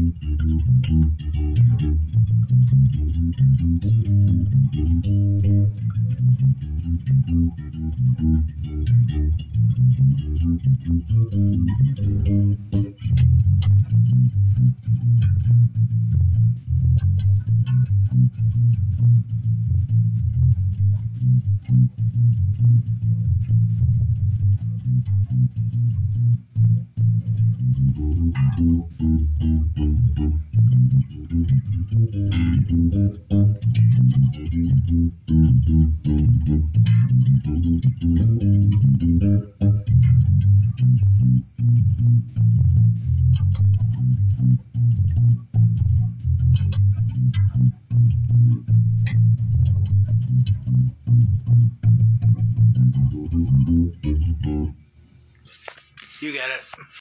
You get it.